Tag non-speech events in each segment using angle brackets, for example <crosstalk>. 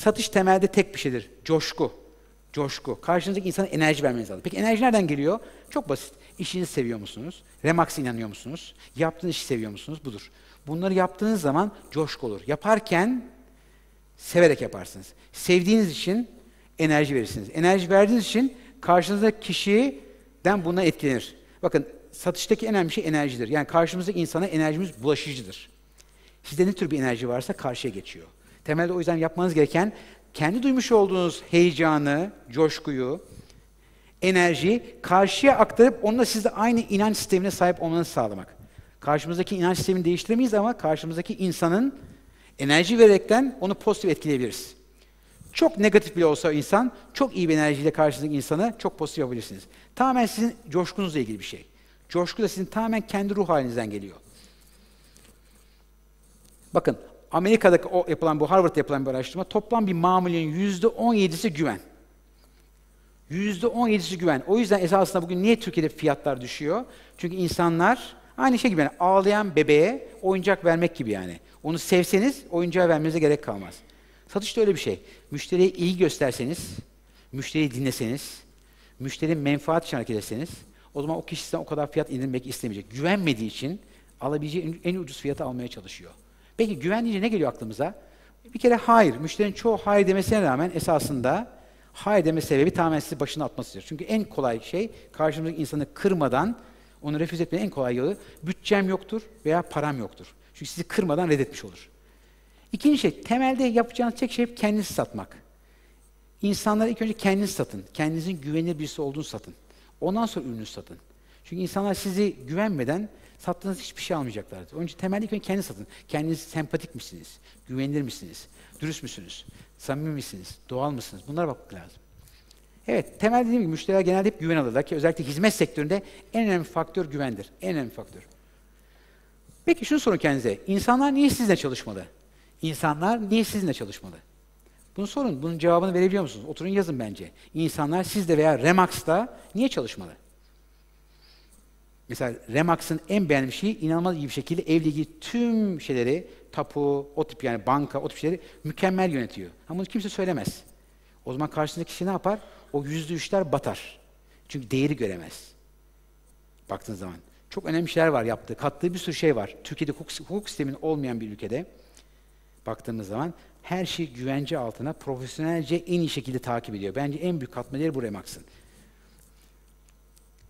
Satış temelde tek bir şeydir. Coşku. Coşku. Karşınızdaki insana enerji vermeniz lazım. Peki enerji nereden geliyor? Çok basit. İşinizi seviyor musunuz? Remax'a inanıyor musunuz? Yaptığınız işi seviyor musunuz? Budur. Bunları yaptığınız zaman coşku olur. Yaparken severek yaparsınız. Sevdiğiniz için enerji verirsiniz. Enerji verdiğiniz için karşınızdaki kişiden buna etkilenir. Bakın satıştaki en önemli şey enerjidir. Yani karşımızdaki insana enerjimiz bulaşıcıdır. Sizde ne tür bir enerji varsa karşıya geçiyor. Temelde o yüzden yapmanız gereken kendi duymuş olduğunuz heyecanı, coşkuyu, enerjiyi karşıya aktarıp onunla sizde aynı inanç sistemine sahip olmanızı sağlamak. Karşımızdaki inanç sistemini değiştiremeyiz ama karşımızdaki insanın enerji vererekten onu pozitif etkileyebiliriz. Çok negatif bile olsa insan, çok iyi bir enerjiyle karşınızdaki insanı çok pozitif yapabilirsiniz. Tamamen sizin coşkunuzla ilgili bir şey. Coşku da sizin tamamen kendi ruh halinizden geliyor. Bakın, Amerika'daki o yapılan bu Harvard'da yapılan bir araştırma toplam bir mamulün yüzde on yedisi güven. Yüzde on yedisi güven. O yüzden esasında bugün niye Türkiye'de fiyatlar düşüyor? Çünkü insanlar aynı şey gibi yani ağlayan bebeğe oyuncak vermek gibi yani. Onu sevseniz oyuncağı vermenize gerek kalmaz. Satışta öyle bir şey. Müşteriye iyi gösterseniz, müşteriyi dinleseniz, müşterinin menfaat için hareket etseniz, o zaman o kişi o kadar fiyat indirmek istemeyecek. Güvenmediği için alabileceği en ucuz fiyatı almaya çalışıyor. Peki güven deyince ne geliyor aklımıza? Bir kere hayır. Müşterinin çoğu hayır demesine rağmen esasında hayır deme sebebi tamamen sizi başına atmasıdır. Çünkü en kolay şey karşımızdaki insanı kırmadan onu refüze etmenin en kolay yolu bütçem yoktur veya param yoktur. Çünkü sizi kırmadan reddetmiş olur. İkinci şey, temelde yapacağınız tek şey kendinizi satmak. İnsanlara ilk önce kendinizi satın. Kendinizin güvenilir birisi olduğunu satın. Ondan sonra ürününüzü satın. Çünkü insanlar sizi güvenmeden sattığınız hiçbir şey almayacaklardır. Önce temelde ilk önce kendinizi satın. Kendiniz sempatik misiniz? Güvenilir misiniz? Dürüst müsünüz? Samimi misiniz? Doğal mısınız? Bunlara bakmak lazım. Evet, temel dediğim gibi müşteriler genelde hep güven alırlar ki özellikle hizmet sektöründe en önemli faktör güvendir. En önemli faktör. Peki şunu sorun kendinize. İnsanlar niye sizinle çalışmalı? İnsanlar niye sizinle çalışmalı? Bunu sorun. Bunun cevabını verebiliyor musunuz? Oturun yazın bence. İnsanlar sizde veya Remax'ta niye çalışmalı? Mesela Remax'ın en beğendiğim şeyi inanılmaz iyi bir şekilde evle ilgili tüm şeyleri, tapu, o tip yani banka, o tip şeyleri mükemmel yönetiyor. Ama bunu kimse söylemez. O zaman karşısındaki kişi ne yapar? O yüzde üçler batar. Çünkü değeri göremez. Baktığınız zaman. Çok önemli şeyler var yaptığı, kattığı bir sürü şey var. Türkiye'de hukuk, hukuk sisteminin olmayan bir ülkede baktığımız zaman her şey güvence altına profesyonelce en iyi şekilde takip ediyor. Bence en büyük katma değeri bu Remax'ın.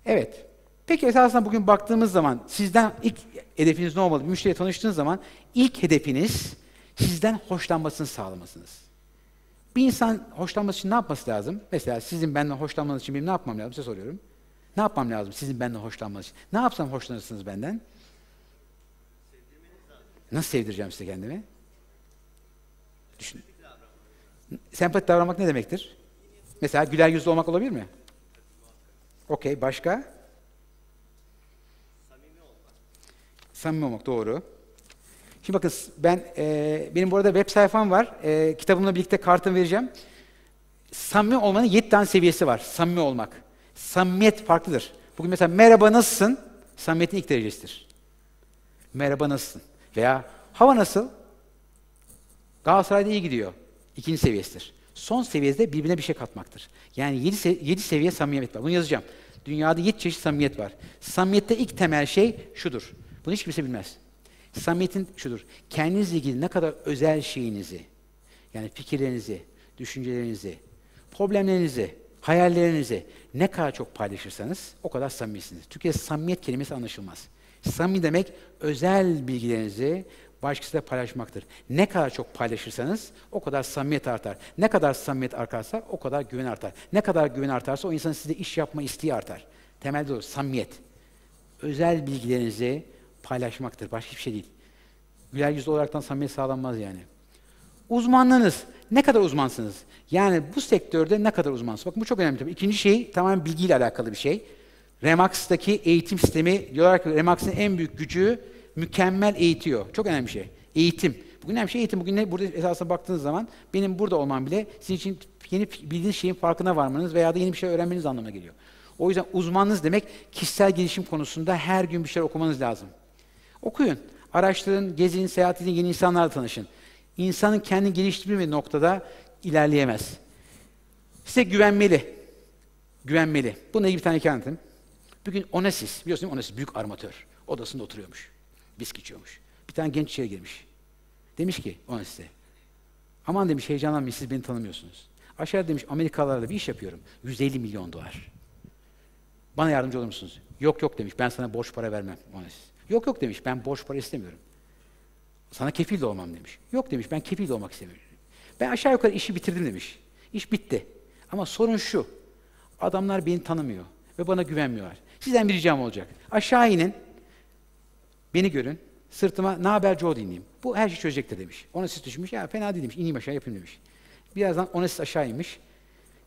Evet. Peki esasında bugün baktığımız zaman sizden ilk hedefiniz ne olmalı? Müşteriye tanıştığınız zaman ilk hedefiniz sizden hoşlanmasını sağlamasınız. Bir insan hoşlanması için ne yapması lazım? Mesela sizin benden hoşlanmanız için benim ne yapmam lazım? Size soruyorum. Ne yapmam lazım sizin benden hoşlanmanız için? Ne yapsam hoşlanırsınız benden? Nasıl sevdireceğim size kendimi? Düşün. Sempatik davranmak ne demektir? Mesela güler yüzlü olmak olabilir mi? Okey, başka? Samimi olmak. Samimi olmak, doğru. Şimdi bakın ben e, benim bu arada web sayfam var. E, kitabımla birlikte kartımı vereceğim. Samimi olmanın yedi tane seviyesi var. Samimi olmak. Samimiyet farklıdır. Bugün mesela merhaba nasılsın? Samimiyetin ilk derecesidir. Merhaba nasılsın? Veya hava nasıl? Galatasaray'da iyi gidiyor. İkinci seviyesidir. Son seviyede birbirine bir şey katmaktır. Yani yedi, se yedi seviye samimiyet var. Bunu yazacağım. Dünyada yedi çeşit samimiyet var. Samimiyette ilk temel şey şudur. Bunu hiç kimse bilmez. Samimiyetin şudur. Kendinizle ilgili ne kadar özel şeyinizi, yani fikirlerinizi, düşüncelerinizi, problemlerinizi, hayallerinizi ne kadar çok paylaşırsanız o kadar samimisiniz. Türkiye'de samimiyet kelimesi anlaşılmaz. Samimi demek özel bilgilerinizi başkasıyla paylaşmaktır. Ne kadar çok paylaşırsanız o kadar samimiyet artar. Ne kadar samimiyet artarsa o kadar güven artar. Ne kadar güven artarsa o insanın size iş yapma isteği artar. Temelde o samimiyet. Özel bilgilerinizi paylaşmaktır. Başka hiçbir şey değil. Güler yüzlü olaraktan samimiyet sağlanmaz yani. Uzmanlığınız. Ne kadar uzmansınız? Yani bu sektörde ne kadar uzmansınız? Bakın bu çok önemli tabii. İkinci şey tamamen bilgiyle alakalı bir şey. Remax'taki eğitim sistemi diyorlar ki Remax'ın en büyük gücü mükemmel eğitiyor. Çok önemli bir şey. Eğitim. Bugün önemli şey eğitim. Bugün ne, burada esasına baktığınız zaman benim burada olmam bile sizin için yeni bildiğiniz şeyin farkına varmanız veya da yeni bir şey öğrenmeniz anlamına geliyor. O yüzden uzmanınız demek kişisel gelişim konusunda her gün bir şeyler okumanız lazım. Okuyun, araştırın, gezin, seyahat edin, yeni insanlarla tanışın. İnsanın kendini geliştirdiği noktada ilerleyemez. Size güvenmeli. Güvenmeli. Buna ilgili bir tane hikaye anlatayım. Bugün Onassis, biliyorsun değil mi Onassis? Büyük armatör. Odasında oturuyormuş. Viski içiyormuş. Bir tane genç içeri girmiş. Demiş ki Onassis'e, aman demiş heyecanlanmayın siz beni tanımıyorsunuz. Aşağıda demiş Amerikalılarla bir iş yapıyorum. 150 milyon dolar. Bana yardımcı olur musunuz? Yok yok demiş ben sana borç para vermem Onassis. Yok yok demiş ben borç para istemiyorum. Sana kefil de olmam demiş. Yok demiş ben kefil de olmak istemiyorum. Ben aşağı yukarı işi bitirdim demiş. İş bitti. Ama sorun şu. Adamlar beni tanımıyor ve bana güvenmiyorlar. Sizden bir ricam olacak. Aşağı inin. Beni görün. Sırtıma ne haber Joe dinleyeyim. Bu her şeyi çözecektir demiş. Ona siz düşmüş. Ya fena değil demiş. İneyim aşağı yapayım demiş. Birazdan ona siz aşağı inmiş.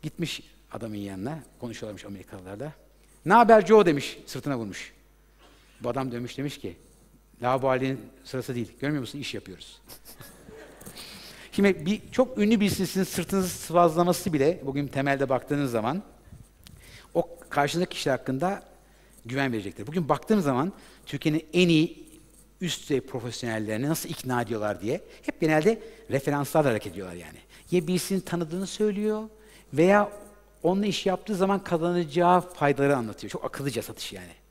Gitmiş adamın yanına. Konuşuyorlarmış Amerikalılarla. Ne haber Joe demiş. Sırtına vurmuş. Bu adam dönmüş demiş ki Laubali'nin sırası değil. Görmüyor musun? İş yapıyoruz. <laughs> Şimdi bir, çok ünlü birisinin sırtınızı sıvazlaması bile bugün temelde baktığınız zaman o karşınızdaki kişi hakkında güven verecektir. Bugün baktığım zaman Türkiye'nin en iyi üst düzey profesyonellerini nasıl ikna ediyorlar diye hep genelde referanslarla hareket ediyorlar yani. Ya birisini tanıdığını söylüyor veya onunla iş yaptığı zaman kazanacağı faydaları anlatıyor. Çok akıllıca satış yani.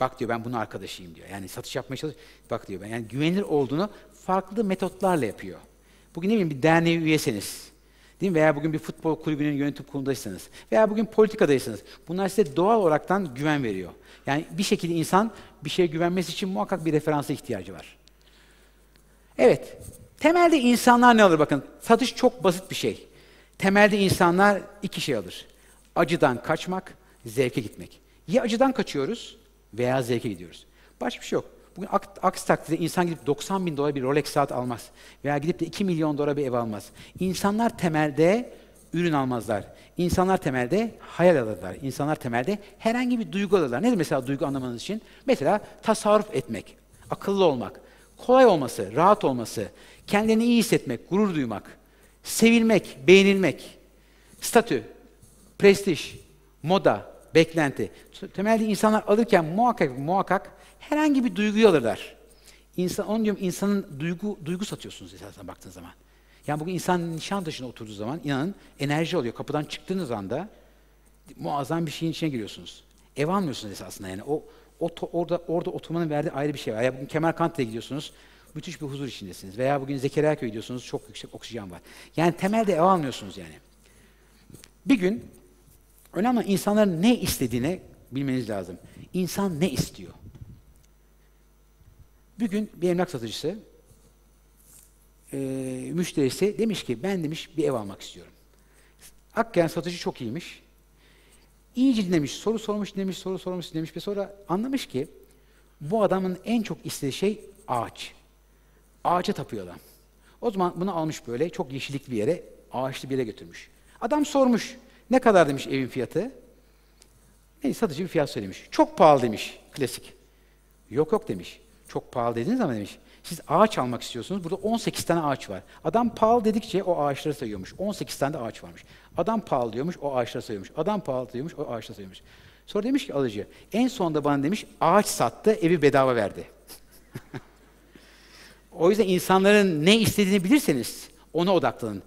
Bak diyor ben bunun arkadaşıyım diyor. Yani satış yapmaya çalış. Bak diyor ben yani güvenilir olduğunu farklı metotlarla yapıyor. Bugün ne bileyim bir derneğe üyeseniz, değil mi? Veya bugün bir futbol kulübünün yönetim kurulundaysanız veya bugün politikadaysanız bunlar size doğal olaraktan güven veriyor. Yani bir şekilde insan bir şeye güvenmesi için muhakkak bir referansa ihtiyacı var. Evet, temelde insanlar ne alır bakın. Satış çok basit bir şey. Temelde insanlar iki şey alır. Acıdan kaçmak, zevke gitmek. Ya acıdan kaçıyoruz veya zevke gidiyoruz. Başka bir şey yok. Bugün aksi takdirde insan gidip 90 bin dolar bir Rolex saat almaz. Veya gidip de 2 milyon dolar bir ev almaz. İnsanlar temelde ürün almazlar. İnsanlar temelde hayal alırlar. İnsanlar temelde herhangi bir duygu alırlar. Nedir mesela duygu anlamanız için? Mesela tasarruf etmek, akıllı olmak, kolay olması, rahat olması, kendini iyi hissetmek, gurur duymak, sevilmek, beğenilmek, statü, prestij, moda, beklenti. Temelde insanlar alırken muhakkak muhakkak herhangi bir duyguyu alırlar. İnsan, onu diyorum insanın duygu, duygu satıyorsunuz esasına baktığınız zaman. Yani bugün insan nişan taşına oturduğu zaman inanın enerji alıyor. Kapıdan çıktığınız anda muazzam bir şeyin içine giriyorsunuz. Ev almıyorsunuz esasında yani. O, o orada orada oturmanın verdiği ayrı bir şey var. Ya bugün Kemerkant'ta gidiyorsunuz. Müthiş bir huzur içindesiniz. Veya bugün Zekeriya Köy'e gidiyorsunuz. Çok yüksek oksijen var. Yani temelde ev almıyorsunuz yani. Bir gün önemli insanların ne istediğini bilmeniz lazım. İnsan ne istiyor? Bir gün bir emlak satıcısı e, müşterisi demiş ki ben demiş bir ev almak istiyorum. Hakikaten satıcı çok iyiymiş. İyice dinlemiş, soru sormuş, dinlemiş, soru sormuş, dinlemiş ve sonra anlamış ki bu adamın en çok istediği şey ağaç. Ağaca tapıyor adam. O zaman bunu almış böyle çok yeşillik bir yere, ağaçlı bir yere götürmüş. Adam sormuş, ne kadar demiş evin fiyatı? Neyse satıcı bir fiyat söylemiş. Çok pahalı demiş, klasik. Yok yok demiş. Çok pahalı dediğiniz zaman demiş, siz ağaç almak istiyorsunuz. Burada 18 tane ağaç var. Adam pahalı dedikçe o ağaçları sayıyormuş. 18 tane de ağaç varmış. Adam pahalı diyormuş, o ağaçları sayıyormuş. Adam pahalı diyormuş, o ağaçları sayıyormuş. Sonra demiş ki alıcı, en sonunda bana demiş ağaç sattı, evi bedava verdi. <laughs> o yüzden insanların ne istediğini bilirseniz ona odaklanın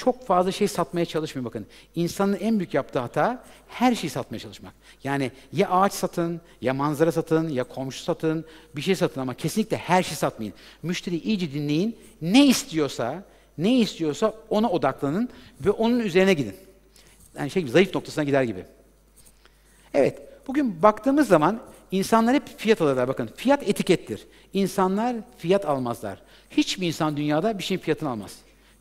çok fazla şey satmaya çalışmayın bakın. İnsanın en büyük yaptığı hata her şeyi satmaya çalışmak. Yani ya ağaç satın, ya manzara satın, ya komşu satın, bir şey satın ama kesinlikle her şeyi satmayın. Müşteriyi iyice dinleyin. Ne istiyorsa, ne istiyorsa ona odaklanın ve onun üzerine gidin. Yani şey gibi, zayıf noktasına gider gibi. Evet, bugün baktığımız zaman insanlar hep fiyat alırlar. Bakın, fiyat etikettir. İnsanlar fiyat almazlar. Hiçbir insan dünyada bir şeyin fiyatını almaz.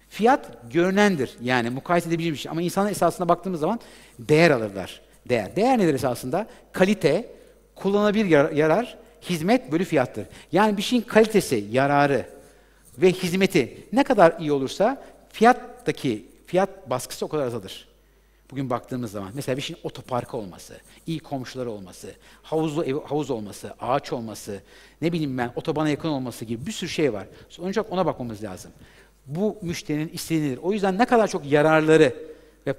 Fiyat görünendir. Yani mukayese edebileceğim bir şey. Ama insanlar esasında baktığımız zaman değer alırlar. Değer. Değer nedir esasında? Kalite, kullanılabilir yarar, hizmet bölü fiyattır. Yani bir şeyin kalitesi, yararı ve hizmeti ne kadar iyi olursa fiyattaki fiyat baskısı o kadar azalır. Bugün baktığımız zaman mesela bir şeyin otoparkı olması, iyi komşuları olması, havuzlu ev, havuz olması, ağaç olması, ne bileyim ben otobana yakın olması gibi bir sürü şey var. Sonuç olarak ona bakmamız lazım bu müşterinin istediğidir. O yüzden ne kadar çok yararları ve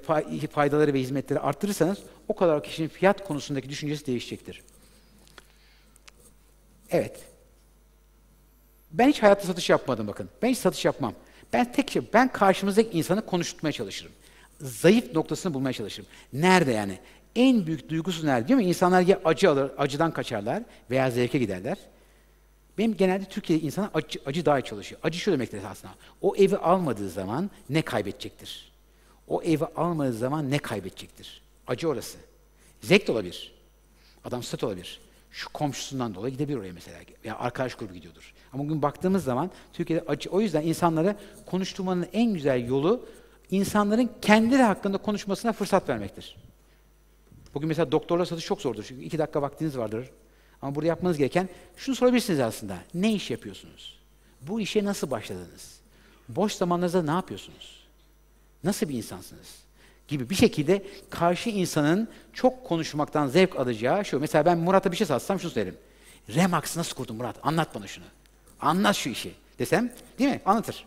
faydaları ve hizmetleri arttırırsanız o kadar kişinin fiyat konusundaki düşüncesi değişecektir. Evet. Ben hiç hayatta satış yapmadım bakın. Ben hiç satış yapmam. Ben tek şey, ben karşımızdaki insanı konuşturmaya çalışırım. Zayıf noktasını bulmaya çalışırım. Nerede yani? En büyük duygusu nerede değil mi? İnsanlar ya acı alır, acıdan kaçarlar veya zevke giderler. Benim genelde Türkiye'de insana acı, acı daha iyi çalışıyor. Acı şu demektir aslında. O evi almadığı zaman ne kaybedecektir? O evi almadığı zaman ne kaybedecektir? Acı orası. Zevk de olabilir. Adam stat olabilir. Şu komşusundan dolayı gidebilir oraya mesela. Ya arkadaş grubu gidiyordur. Ama bugün baktığımız zaman Türkiye'de acı. O yüzden insanlara konuşturmanın en güzel yolu insanların kendileri hakkında konuşmasına fırsat vermektir. Bugün mesela doktorla satış çok zordur. Çünkü iki dakika vaktiniz vardır. Ama burada yapmanız gereken şunu sorabilirsiniz aslında. Ne iş yapıyorsunuz? Bu işe nasıl başladınız? Boş zamanlarınızda ne yapıyorsunuz? Nasıl bir insansınız? Gibi bir şekilde karşı insanın çok konuşmaktan zevk alacağı şu. Mesela ben Murat'a bir şey satsam şunu söylerim. Remax nasıl kurdun Murat? Anlat bana şunu. Anlat şu işi desem değil mi? Anlatır.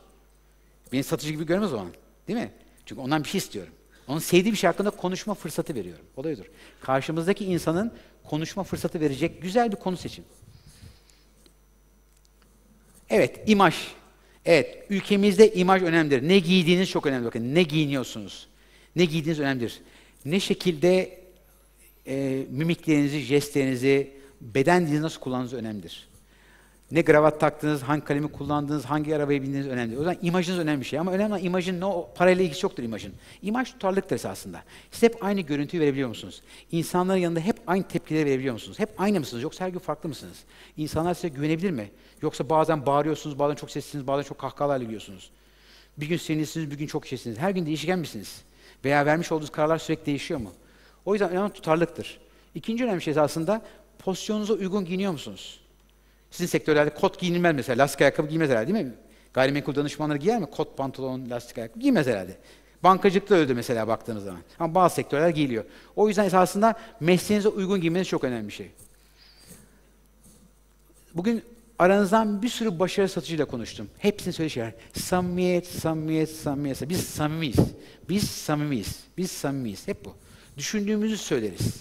Beni satıcı gibi görmez o an. Değil mi? Çünkü ondan bir şey istiyorum. Onun sevdiği bir şey hakkında konuşma fırsatı veriyorum. Olay odur. Karşımızdaki insanın konuşma fırsatı verecek güzel bir konu seçin. Evet, imaj. Evet, ülkemizde imaj önemlidir. Ne giydiğiniz çok önemli. Bakın ne giyiniyorsunuz. Ne giydiğiniz önemlidir. Ne şekilde e, mimiklerinizi, jestlerinizi, beden dilinizi nasıl kullandığınız önemlidir. Ne gravat taktınız, hangi kalemi kullandınız, hangi arabaya bindiğiniz önemli. O yüzden imajınız önemli bir şey. Ama önemli olan imajın ne o parayla ilgisi yoktur imajın. İmaj tutarlıktır esasında. Siz hep aynı görüntüyü verebiliyor musunuz? İnsanların yanında hep aynı tepkileri verebiliyor musunuz? Hep aynı mısınız yoksa her gün farklı mısınız? İnsanlar size güvenebilir mi? Yoksa bazen bağırıyorsunuz, bazen çok sessizsiniz, bazen çok kahkahalarla gülüyorsunuz. Bir gün sinirlisiniz, bir gün çok şeysiniz. Her gün değişken misiniz? Veya vermiş olduğunuz kararlar sürekli değişiyor mu? O yüzden önemli tutarlıktır. İkinci önemli şey aslında pozisyonunuza uygun giyiniyor musunuz? Sizin sektörlerde kot giyinilmez mesela. Lastik ayakkabı giymez herhalde değil mi? Gayrimenkul danışmanları giyer mi? Kot pantolon, lastik ayakkabı giymez herhalde. Bankacılıkta öyle mesela baktığınız zaman. Ama bazı sektörler giyiliyor. O yüzden esasında mesleğinize uygun giymeniz çok önemli bir şey. Bugün aranızdan bir sürü başarı satıcıyla konuştum. Hepsini söylediği şeyler. Samimiyet, samimiyet, samimiyet. Biz samimiyiz. Biz samimiyiz. Biz samimiyiz. Hep bu. Düşündüğümüzü söyleriz.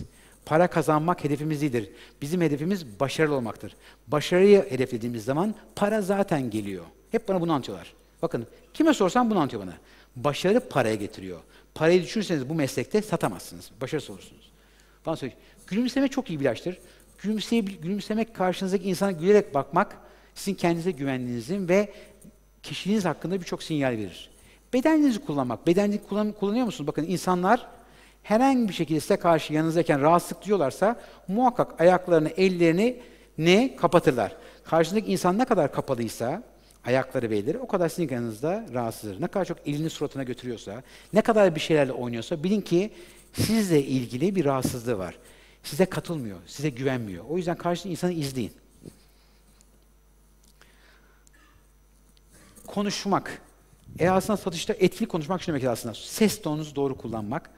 Para kazanmak hedefimiz değildir. Bizim hedefimiz başarılı olmaktır. Başarıyı hedeflediğimiz zaman para zaten geliyor. Hep bana bunu anlatıyorlar. Bakın kime sorsam bunu anlatıyor bana. Başarı paraya getiriyor. Parayı düşünürseniz bu meslekte satamazsınız. Başarısız olursunuz. Bana söylüyor. Gülümseme çok iyi bir ilaçtır. Gülümseyip, gülümsemek karşınızdaki insana gülerek bakmak sizin kendinize güvendiğinizin ve kişiliğiniz hakkında birçok sinyal verir. Bedeninizi kullanmak. Bedeninizi kullan, kullanıyor musunuz? Bakın insanlar herhangi bir şekilde size karşı yanınızdayken rahatsızlık duyuyorlarsa muhakkak ayaklarını, ellerini ne kapatırlar. Karşındaki insan ne kadar kapalıysa ayakları ve elleri o kadar sizin yanınızda rahatsızdır. Ne kadar çok elini suratına götürüyorsa, ne kadar bir şeylerle oynuyorsa bilin ki sizle ilgili bir rahatsızlığı var. Size katılmıyor, size güvenmiyor. O yüzden karşındaki insanı izleyin. Konuşmak. E aslında satışta etkili konuşmak şu demek aslında. Ses tonunuzu doğru kullanmak,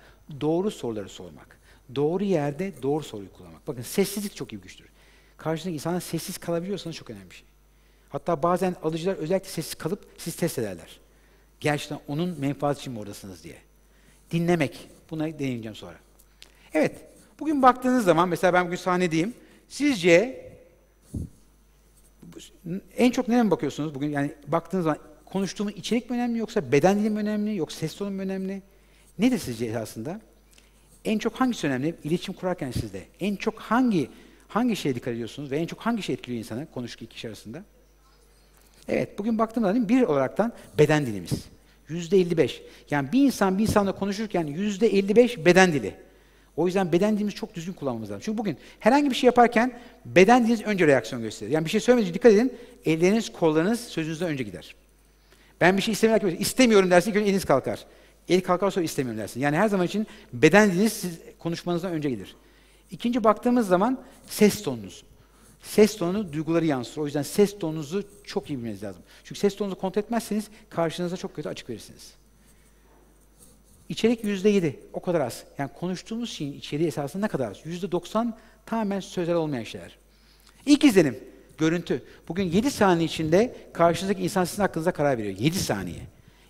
doğru soruları sormak. Doğru yerde doğru soruyu kullanmak. Bakın sessizlik çok iyi bir güçtür. Karşındaki insana sessiz kalabiliyorsanız çok önemli bir şey. Hatta bazen alıcılar özellikle sessiz kalıp siz test ederler. Gerçekten onun menfaati için mi oradasınız diye. Dinlemek. Buna değineceğim sonra. Evet. Bugün baktığınız zaman mesela ben bugün sahnedeyim. Sizce en çok nereye bakıyorsunuz bugün? Yani baktığınız zaman konuştuğumun içerik mi önemli yoksa beden dilim mi önemli yoksa ses tonum mu önemli? Nedir sizce aslında? En çok hangisi önemli? İletişim kurarken sizde. En çok hangi hangi şeye dikkat ediyorsunuz ve en çok hangi şey etkiliyor insanı konuştuğu kişi arasında? Evet, bugün baktığımda bir olaraktan beden dilimiz. Yüzde 55. Yani bir insan bir insanla konuşurken yüzde 55 beden dili. O yüzden beden dilimizi çok düzgün kullanmamız lazım. Çünkü bugün herhangi bir şey yaparken beden diliniz önce reaksiyon gösterir. Yani bir şey söylemediğiniz dikkat edin. Elleriniz, kollarınız sözünüzden önce gider. Ben bir şey istemiyorum, istemiyorum dersin, önce eliniz kalkar. El kalkar sonra istemiyorum dersin. Yani her zaman için beden diliniz siz konuşmanızdan önce gelir. İkinci baktığımız zaman ses tonunuz. Ses tonu duyguları yansıtır. O yüzden ses tonunuzu çok iyi bilmeniz lazım. Çünkü ses tonunuzu kontrol etmezseniz karşınıza çok kötü açık verirsiniz. İçerik yüzde yedi. O kadar az. Yani konuştuğumuz şeyin içeriği esasında ne kadar az? Yüzde doksan tamamen sözel olmayan şeyler. İlk izlenim. Görüntü. Bugün 7 saniye içinde karşınızdaki insan sizin hakkınızda karar veriyor. 7 saniye.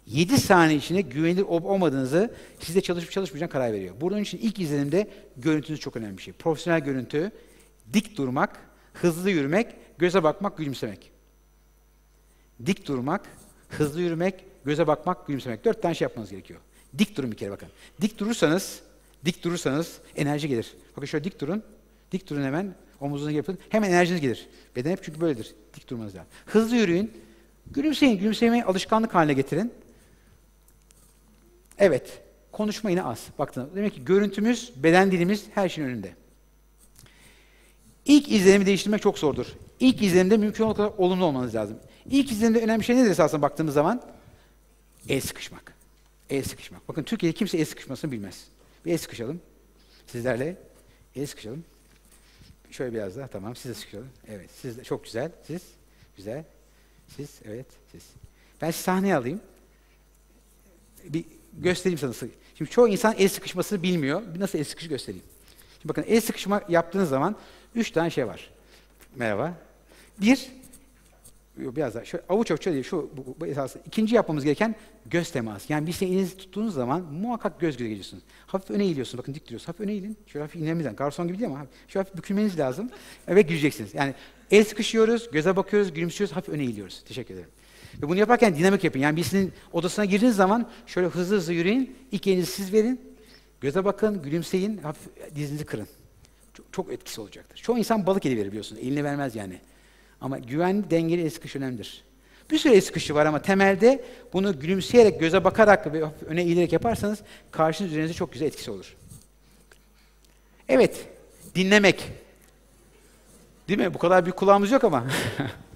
7 saniye içinde güvenilir olup olmadığınızı sizde çalışıp çalışmayacağını karar veriyor. Bunun için ilk izlenimde görüntünüz çok önemli bir şey. Profesyonel görüntü, dik durmak, hızlı yürümek, göze bakmak, gülümsemek. Dik durmak, hızlı yürümek, göze bakmak, gülümsemek. Dört tane şey yapmanız gerekiyor. Dik durun bir kere bakın. Dik durursanız, dik durursanız enerji gelir. Bakın şöyle dik durun. Dik durun hemen. Omuzunuzu yapın. Hemen enerjiniz gelir. Beden hep çünkü böyledir. Dik durmanız lazım. Hızlı yürüyün. Gülümseyin. Gülümsemeyi alışkanlık haline getirin. Evet. Konuşma yine az. Baktığınız. Demek ki görüntümüz, beden dilimiz her şeyin önünde. İlk izlenimi değiştirmek çok zordur. İlk izlenimde mümkün olduğu kadar olumlu olmanız lazım. İlk izlenimde önemli şey nedir esasında baktığımız zaman? El sıkışmak. El sıkışmak. Bakın Türkiye'de kimse el sıkışmasını bilmez. Bir el sıkışalım. Sizlerle el sıkışalım. Şöyle biraz daha tamam. Siz de sıkışalım. Evet. Siz de çok güzel. Siz güzel. Siz evet siz. Ben sizi sahneye alayım. Bir göstereyim sana. Şimdi çoğu insan el sıkışmasını bilmiyor. Nasıl el sıkışı göstereyim. Şimdi bakın el sıkışma yaptığınız zaman üç tane şey var. Merhaba. Bir, biraz daha şöyle avuç avuç değil, şu bu, bu esası. İkinci yapmamız gereken göz teması. Yani bir şey elinizi tuttuğunuz zaman muhakkak göz göze geliyorsunuz. Hafif öne eğiliyorsunuz. Bakın dik duruyorsunuz. Hafif öne eğilin. Şöyle hafif inlemeden. Garson gibi değil ama şöyle hafif bükülmeniz lazım. Ve güleceksiniz. Yani el sıkışıyoruz, göze bakıyoruz, gülümsüyoruz, hafif öne eğiliyoruz. Teşekkür ederim. Ve bunu yaparken dinamik yapın. Yani birisinin odasına girdiğiniz zaman şöyle hızlı hızlı yürüyün. İlk elinizi siz verin. Göze bakın, gülümseyin, hafif dizinizi kırın. Çok, çok etkisi olacaktır. Çoğu insan balık eli verir biliyorsunuz. Elini vermez yani. Ama güvenli, dengeli el sıkışı önemlidir. Bir sürü el sıkışı var ama temelde bunu gülümseyerek, göze bakarak ve öne eğilerek yaparsanız karşınız üzerinize çok güzel etkisi olur. Evet, dinlemek. Değil mi? Bu kadar bir kulağımız yok ama. <laughs>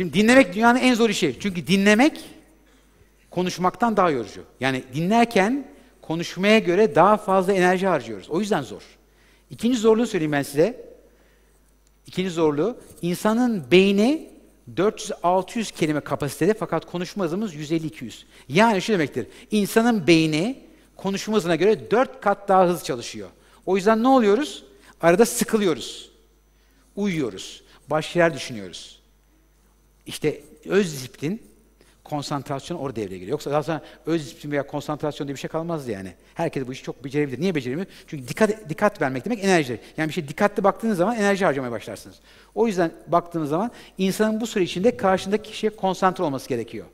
Şimdi dinlemek dünyanın en zor işi. Çünkü dinlemek konuşmaktan daha yorucu. Yani dinlerken konuşmaya göre daha fazla enerji harcıyoruz. O yüzden zor. İkinci zorluğu söyleyeyim ben size. İkinci zorluğu, insanın beyni 400-600 kelime kapasitede fakat konuşma hızımız 150-200. Yani şu demektir, insanın beyni konuşma hızına göre 4 kat daha hızlı çalışıyor. O yüzden ne oluyoruz? Arada sıkılıyoruz. Uyuyoruz. Başka düşünüyoruz. İşte öz disiplin konsantrasyon orada devreye giriyor. Yoksa daha sonra öz disiplin veya konsantrasyon diye bir şey kalmazdı yani. Herkes bu işi çok becerebilir. Niye beceremiyor? Çünkü dikkat dikkat vermek demek enerji. Yani bir şey dikkatli baktığınız zaman enerji harcamaya başlarsınız. O yüzden baktığınız zaman insanın bu süre içinde karşındaki kişiye konsantre olması gerekiyor.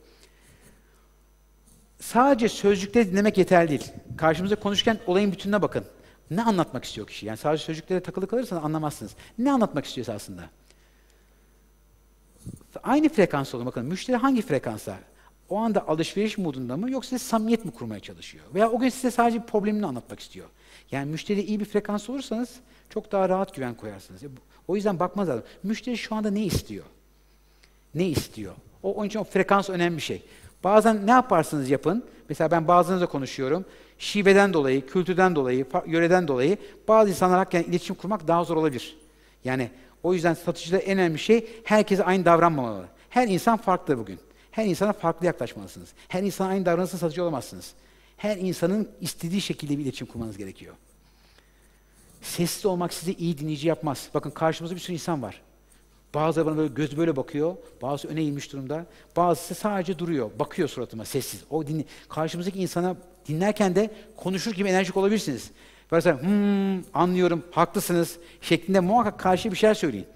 Sadece sözcükleri dinlemek yeterli değil. Karşımızda konuşurken olayın bütününe bakın. Ne anlatmak istiyor kişi? Yani sadece sözcüklere takılı kalırsanız anlamazsınız. Ne anlatmak istiyorsa aslında. Aynı frekans olur. Bakın müşteri hangi frekansa? O anda alışveriş modunda mı yoksa samimiyet mi kurmaya çalışıyor? Veya o gün size sadece problemini anlatmak istiyor. Yani müşteri iyi bir frekans olursanız çok daha rahat güven koyarsınız. O yüzden bakmaz lazım. Müşteri şu anda ne istiyor? Ne istiyor? O, onun için o frekans önemli bir şey. Bazen ne yaparsınız yapın. Mesela ben bazılarınızla konuşuyorum. Şiveden dolayı, kültürden dolayı, yöreden dolayı bazı insanlar hakkında iletişim kurmak daha zor olabilir. Yani o yüzden satıcıda en önemli şey herkese aynı davranmamalı. Her insan farklı bugün. Her insana farklı yaklaşmalısınız. Her insana aynı davranırsa satıcı olamazsınız. Her insanın istediği şekilde bir iletişim kurmanız gerekiyor. Sesli olmak sizi iyi dinleyici yapmaz. Bakın karşımızda bir sürü insan var. Bazıları bana böyle göz böyle bakıyor, bazısı öne eğilmiş durumda, bazısı sadece duruyor, bakıyor suratıma sessiz. O dinle, karşımızdaki insana dinlerken de konuşur gibi enerjik olabilirsiniz. Böyle hmm, anlıyorum, haklısınız şeklinde muhakkak karşı bir şeyler söyleyin.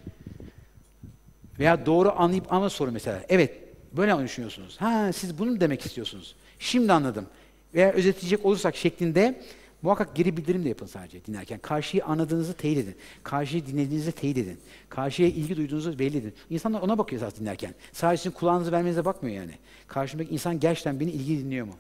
Veya doğru anlayıp ama soru mesela. Evet, böyle düşünüyorsunuz? Ha, siz bunu demek istiyorsunuz? Şimdi anladım. Veya özetleyecek olursak şeklinde muhakkak geri bildirim de yapın sadece dinlerken. Karşıyı anladığınızı teyit edin. Karşıyı dinlediğinizi teyit edin. Karşıya ilgi duyduğunuzu belli edin. İnsanlar ona bakıyor zaten dinlerken. Sadece sizin kulağınızı vermenize bakmıyor yani. Karşımdaki insan gerçekten beni ilgi dinliyor mu?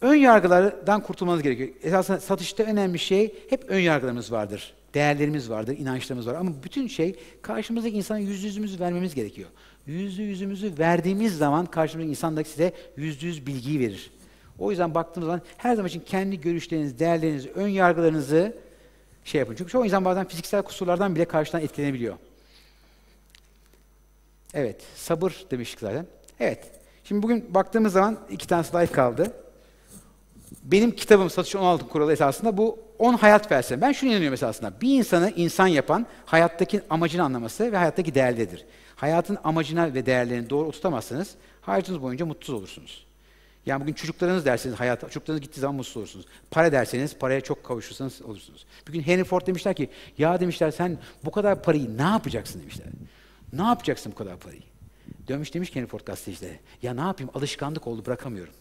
Ön yargılardan kurtulmanız gerekiyor. Esasında satışta önemli şey hep ön yargılarımız vardır. Değerlerimiz vardır, inançlarımız var. Ama bütün şey karşımızdaki insana yüz yüzümüzü vermemiz gerekiyor. Yüzü yüzümüzü verdiğimiz zaman karşımızdaki insan da size yüzde yüz bilgiyi verir. O yüzden baktığımız zaman her zaman için kendi görüşleriniz, değerleriniz, ön yargılarınızı şey yapın. Çünkü çoğu insan bazen fiziksel kusurlardan bile karşıdan etkilenebiliyor. Evet, sabır demiştik zaten. Evet, şimdi bugün baktığımız zaman iki tane slide kaldı benim kitabım Satış 16 Kuralı esasında bu 10 hayat felsefe. Ben şunu inanıyorum esasında. Bir insanı insan yapan hayattaki amacını anlaması ve hayattaki değerleridir. Hayatın amacına ve değerlerini doğru oturtamazsanız hayatınız boyunca mutsuz olursunuz. Yani bugün çocuklarınız derseniz hayat, çocuklarınız gittiği zaman mutsuz olursunuz. Para derseniz paraya çok kavuşursanız olursunuz. Bugün Henry Ford demişler ki ya demişler sen bu kadar parayı ne yapacaksın demişler. Ne yapacaksın bu kadar parayı? Dönmüş demiş ki Henry gazetecilere. Ya ne yapayım alışkanlık oldu bırakamıyorum.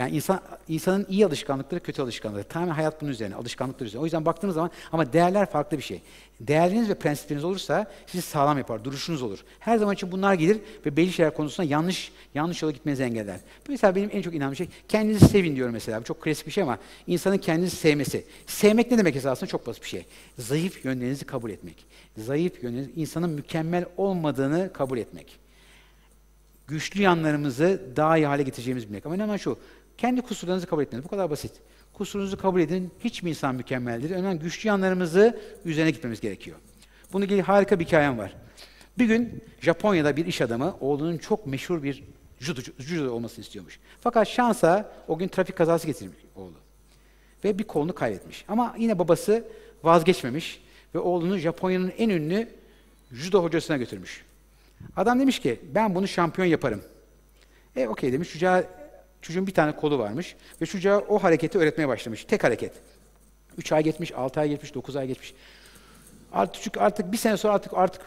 Yani insan insanın iyi alışkanlıkları kötü alışkanlıkları. Tamamen hayat bunun üzerine, alışkanlıklar üzerine. O yüzden baktığınız zaman ama değerler farklı bir şey. Değerleriniz ve prensipleriniz olursa sizi sağlam yapar, duruşunuz olur. Her zaman için bunlar gelir ve belli şeyler konusunda yanlış yanlış yola gitmenizi engeller. Mesela benim en çok inandığım şey kendinizi sevin diyorum mesela. Bu çok klasik bir şey ama insanın kendinizi sevmesi. Sevmek ne demek esasında çok basit bir şey. Zayıf yönlerinizi kabul etmek. Zayıf yönleriniz insanın mükemmel olmadığını kabul etmek. Güçlü yanlarımızı daha iyi hale getireceğimizi bilmek. Ama önemli şu, kendi kusurlarınızı kabul etmeniz. Bu kadar basit. Kusurunuzu kabul edin. Hiçbir insan mükemmeldir. Önemli güçlü yanlarımızı üzerine gitmemiz gerekiyor. Bununla ilgili harika bir hikayem var. Bir gün Japonya'da bir iş adamı oğlunun çok meşhur bir judo, judo olmasını istiyormuş. Fakat şansa o gün trafik kazası getirmiş oğlu. Ve bir kolunu kaybetmiş. Ama yine babası vazgeçmemiş ve oğlunu Japonya'nın en ünlü judo hocasına götürmüş. Adam demiş ki ben bunu şampiyon yaparım. E okey demiş. Çocuğa, çocuğun bir tane kolu varmış ve çocuğa o hareketi öğretmeye başlamış. Tek hareket. Üç ay geçmiş, altı ay geçmiş, dokuz ay geçmiş. Artık artık bir sene sonra artık artık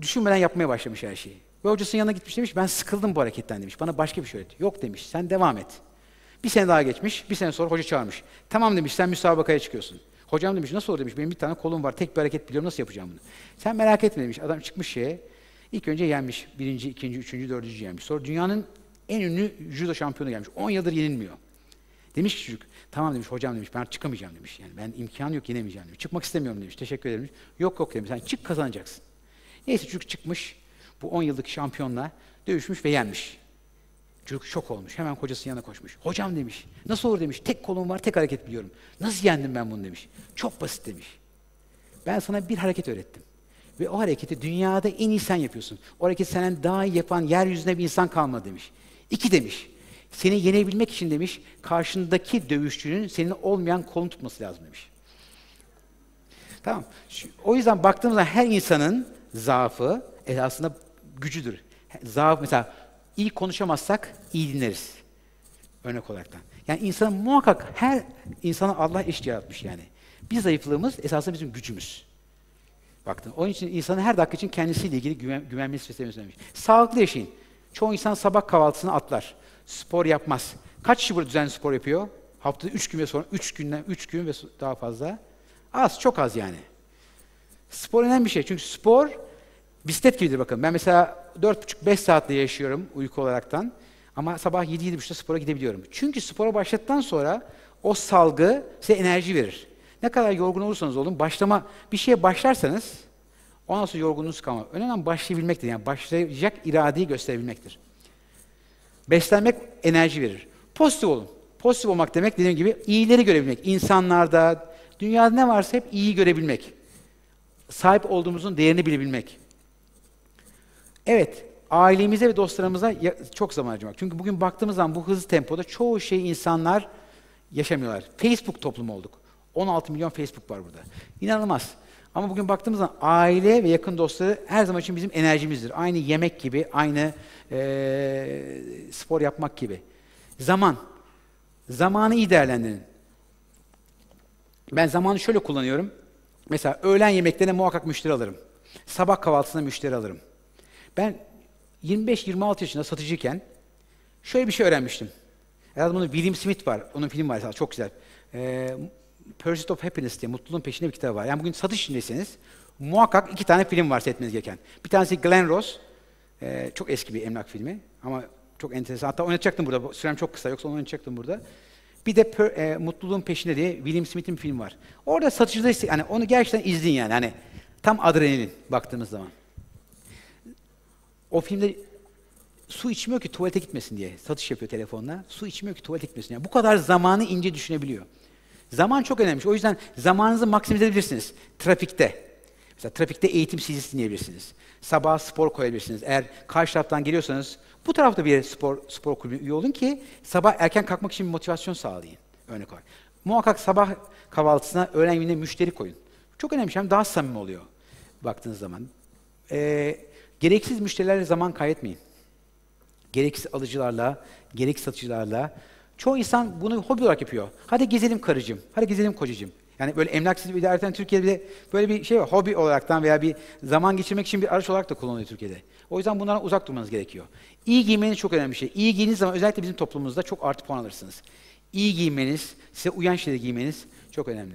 düşünmeden yapmaya başlamış her şeyi. Ve hocasının yanına gitmiş demiş ben sıkıldım bu hareketten demiş. Bana başka bir şey öğret. Yok demiş sen devam et. Bir sene daha geçmiş. Bir sene sonra hoca çağırmış. Tamam demiş sen müsabakaya çıkıyorsun. Hocam demiş nasıl olur demiş. Benim bir tane kolum var. Tek bir hareket biliyorum. Nasıl yapacağım bunu? Sen merak etme demiş. Adam çıkmış şeye. İlk önce yenmiş. Birinci, ikinci, üçüncü, dördüncü yenmiş. Sonra dünyanın en ünlü judo şampiyonu gelmiş. 10 yıldır yenilmiyor. Demiş ki çocuk, tamam demiş hocam demiş ben çıkamayacağım demiş. Yani ben imkan yok yenemeyeceğim demiş. Çıkmak istemiyorum demiş. Teşekkür ederim demiş. Yok yok demiş. Sen çık kazanacaksın. Neyse çocuk çıkmış. Bu 10 yıllık şampiyonla dövüşmüş ve yenmiş. Çocuk şok olmuş. Hemen kocasının yanına koşmuş. Hocam demiş. Nasıl olur demiş. Tek kolum var, tek hareket biliyorum. Nasıl yendim ben bunu demiş. Çok basit demiş. Ben sana bir hareket öğrettim. Ve o hareketi dünyada en iyi sen yapıyorsun. O hareketi senden daha iyi yapan yeryüzünde bir insan kalmadı demiş. İki demiş. Seni yenebilmek için demiş, karşındaki dövüşçünün senin olmayan kolunu tutması lazım demiş. Tamam. O yüzden baktığımızda her insanın zaafı aslında gücüdür. Zaaf mesela iyi konuşamazsak iyi dinleriz. Örnek olaraktan. Yani insanın muhakkak her insana Allah eşit yaratmış yani. Bir zayıflığımız esasında bizim gücümüz. Baktın. Onun için insanın her dakika için kendisiyle ilgili güven, güvenmesi meselesi önemli. Sağlıklı yaşayın. Çoğu insan sabah kahvaltısını atlar. Spor yapmaz. Kaç kişi burada düzenli spor yapıyor? Haftada üç gün ve sonra üç günden üç gün ve daha fazla. Az, çok az yani. Spor önemli bir şey. Çünkü spor bisiklet gibidir bakın. Ben mesela dört buçuk beş saatte yaşıyorum uyku olaraktan. Ama sabah yedi yedi buçukta spora gidebiliyorum. Çünkü spora başladıktan sonra o salgı size enerji verir. Ne kadar yorgun olursanız olun, başlama bir şeye başlarsanız ondan sonra yorgunluğunuz kalmaz. Önemli başlayabilmektir. Yani başlayacak iradeyi gösterebilmektir. Beslenmek enerji verir. Pozitif olun. Pozitif olmak demek dediğim gibi iyileri görebilmek. İnsanlarda, dünyada ne varsa hep iyi görebilmek. Sahip olduğumuzun değerini bilebilmek. Evet, ailemize ve dostlarımıza çok zaman harcamak. Çünkü bugün baktığımız zaman bu hızlı tempoda çoğu şey insanlar yaşamıyorlar. Facebook toplumu olduk. 16 milyon Facebook var burada. İnanılmaz. Ama bugün baktığımız zaman aile ve yakın dostları her zaman için bizim enerjimizdir. Aynı yemek gibi, aynı e, spor yapmak gibi. Zaman. Zamanı iyi değerlendirin. Ben zamanı şöyle kullanıyorum. Mesela öğlen yemeklerine muhakkak müşteri alırım. Sabah kahvaltısına müşteri alırım. Ben 25-26 yaşında satıcıyken şöyle bir şey öğrenmiştim. Herhalde bunu William Smith var. Onun filmi var çok güzel. Ee, Pursuit of Happiness diye, mutluluğun peşinde bir kitabı var. Yani bugün satış içindeyseniz muhakkak iki tane film var seyretmeniz gereken. Bir tanesi Glenn Ross, ee, çok eski bir emlak filmi ama çok enteresan. Hatta oynatacaktım burada, sürem çok kısa yoksa onu oynatacaktım burada. Bir de per, e, Mutluluğun Peşinde diye William Smith'in film var. Orada satıcıda yani onu gerçekten izleyin yani. Hani tam adrenalin baktığımız zaman. O filmde su içmiyor ki tuvalete gitmesin diye satış yapıyor telefonla. Su içmiyor ki tuvalete gitmesin. Yani bu kadar zamanı ince düşünebiliyor. Zaman çok önemli. O yüzden zamanınızı maksimize edebilirsiniz. Trafikte. Mesela trafikte eğitim CD'si dinleyebilirsiniz. Sabah spor koyabilirsiniz. Eğer karşı taraftan geliyorsanız bu tarafta bir spor, spor kulübü üye olun ki sabah erken kalkmak için motivasyon sağlayın. Örnek olarak. Muhakkak sabah kahvaltısına öğlen yemeğine müşteri koyun. Çok önemli şey. Daha samimi oluyor baktığınız zaman. Ee, gereksiz müşterilerle zaman kaybetmeyin. Gereksiz alıcılarla, gereksiz satıcılarla. Çoğu insan bunu hobi olarak yapıyor. Hadi gezelim karıcığım, hadi gezelim kocacığım. Yani böyle emlaksız idareten Türkiye'de böyle bir şey var. Hobi olaraktan veya bir zaman geçirmek için bir araç olarak da kullanılıyor Türkiye'de. O yüzden bunlardan uzak durmanız gerekiyor. İyi giymeniz çok önemli bir şey. İyi giyiniz zaman özellikle bizim toplumumuzda çok artı puan alırsınız. İyi giymeniz, size uyan şeyleri giymeniz çok önemli.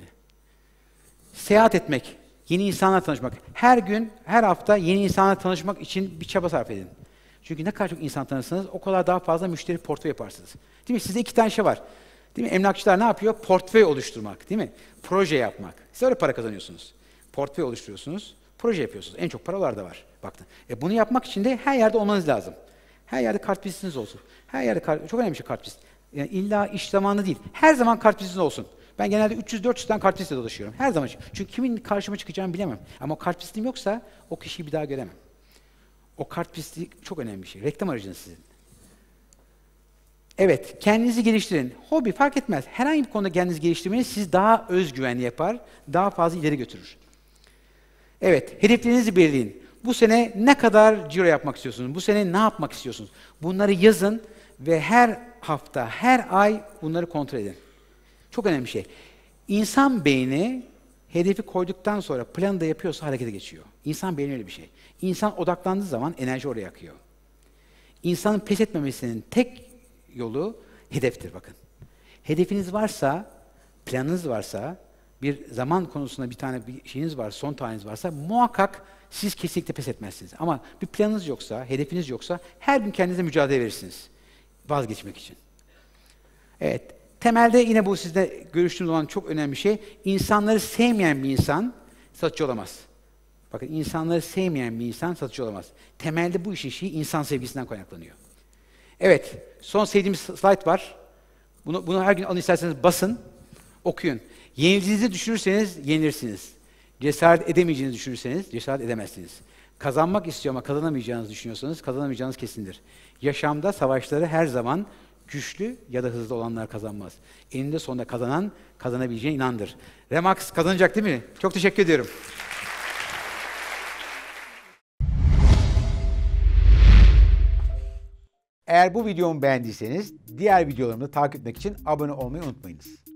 Seyahat etmek, yeni insanlarla tanışmak. Her gün, her hafta yeni insanlarla tanışmak için bir çaba sarf edin. Çünkü ne kadar çok insan tanırsanız o kadar daha fazla müşteri portföy yaparsınız. Değil mi? Sizde iki tane şey var. Değil mi? Emlakçılar ne yapıyor? Portföy oluşturmak, değil mi? Proje yapmak. Siz öyle para kazanıyorsunuz. Portföy oluşturuyorsunuz, proje yapıyorsunuz. En çok paralar da var. Baktın. E bunu yapmak için de her yerde olmanız lazım. Her yerde kart vizitiniz olsun. Her yerde kart, çok önemli bir şey kart vizit. Yani illa iş zamanı değil. Her zaman kart vizitiniz olsun. Ben genelde 300-400 tane kart dolaşıyorum. Her zaman. Çünkü kimin karşıma çıkacağını bilemem. Ama kart yoksa o kişiyi bir daha göremem. O kart viziti çok önemli bir şey. Reklam aracınız sizin. Evet, kendinizi geliştirin. Hobi fark etmez. Herhangi bir konuda kendinizi geliştirmeniz sizi daha özgüvenli yapar, daha fazla ileri götürür. Evet, hedeflerinizi belirleyin. Bu sene ne kadar ciro yapmak istiyorsunuz? Bu sene ne yapmak istiyorsunuz? Bunları yazın ve her hafta, her ay bunları kontrol edin. Çok önemli bir şey. İnsan beyni hedefi koyduktan sonra planı da yapıyorsa harekete geçiyor. İnsan beyni öyle bir şey. İnsan odaklandığı zaman enerji oraya akıyor. İnsanın pes etmemesinin tek yolu hedeftir bakın. Hedefiniz varsa, planınız varsa, bir zaman konusunda bir tane bir şeyiniz var, son taneniz varsa muhakkak siz kesinlikle pes etmezsiniz. Ama bir planınız yoksa, hedefiniz yoksa her gün kendinize mücadele verirsiniz. Vazgeçmek için. Evet, temelde yine bu sizde görüştüğümüz olan çok önemli şey. İnsanları sevmeyen bir insan satıcı olamaz. Bakın insanları sevmeyen bir insan satıcı olamaz. Temelde bu işin şeyi insan sevgisinden kaynaklanıyor. Evet, son sevdiğimiz slide var. Bunu, bunu her gün alın isterseniz basın, okuyun. Yenildiğinizi düşünürseniz yenilirsiniz. Cesaret edemeyeceğinizi düşünürseniz cesaret edemezsiniz. Kazanmak istiyor ama kazanamayacağınızı düşünüyorsanız kazanamayacağınız kesindir. Yaşamda savaşları her zaman güçlü ya da hızlı olanlar kazanmaz. Eninde sonunda kazanan kazanabileceğine inandır. Remax kazanacak değil mi? Çok teşekkür ediyorum. Eğer bu videomu beğendiyseniz diğer videolarımı takip etmek için abone olmayı unutmayınız.